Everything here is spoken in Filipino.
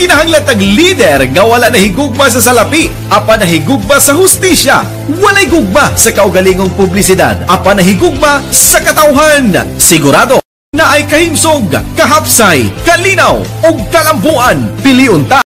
Kinahanglan tag leader nga wala na higugma sa salapi, apa na higugma sa hustisya, walay gugma sa kaugalingong publisidad, apa na higugma sa katauhan. Sigurado na ay kahimsog, kahapsay, kalinaw, o kalambuan. Piliun ta